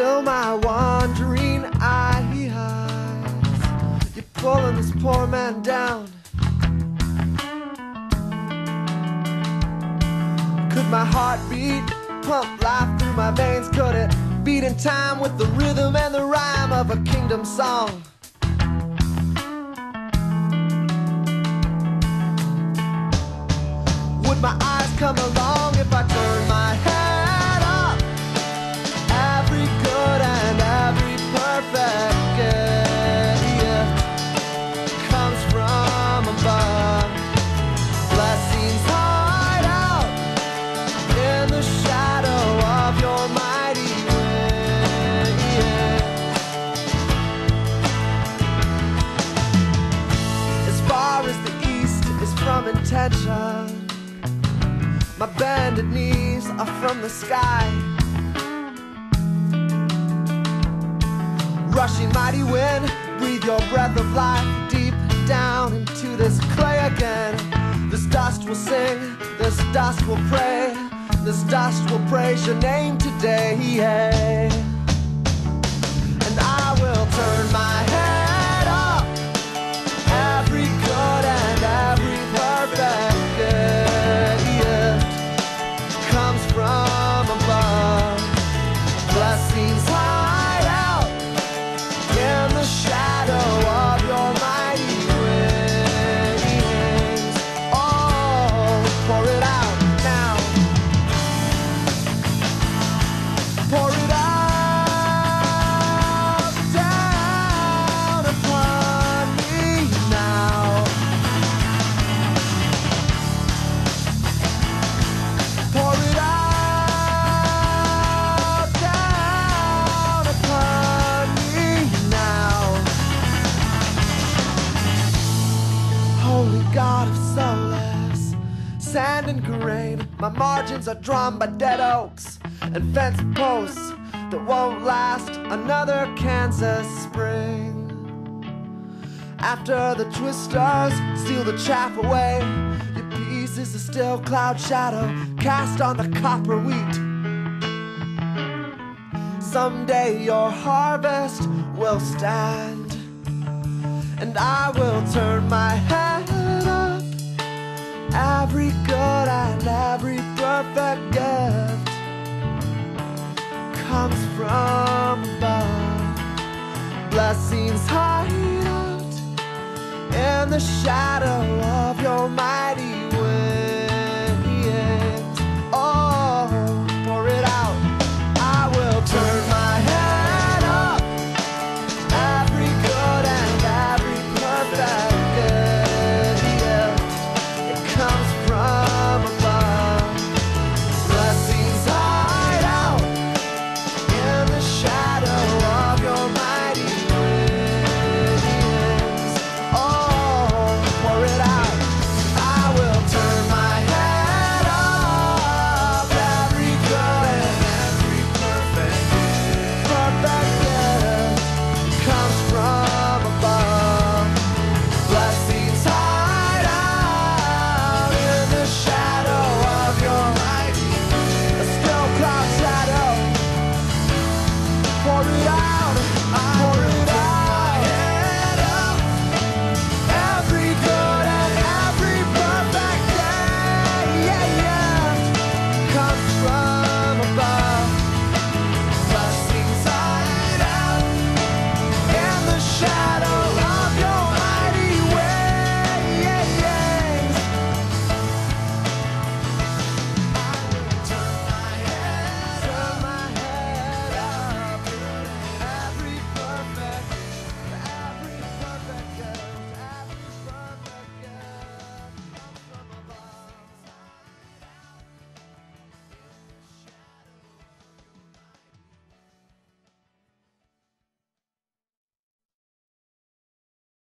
Fill my wandering eyes. You're pulling this poor man down. Could my heart beat, pump life through my veins? Could it beat in time with the rhythm and the rhyme of a kingdom song? Would my eyes come along if I from intention. My bended knees are from the sky. Rushing mighty wind, breathe your breath of life deep down into this clay again. This dust will sing, this dust will pray, this dust will praise your name today. And grain, my margins are drawn by dead oaks and fence posts that won't last another Kansas spring. After the twisters steal the chaff away, your peace is a still cloud shadow cast on the copper wheat. Someday your harvest will stand, and I will turn my head up. Every from above. Blessings hide out in the shadow of your mighty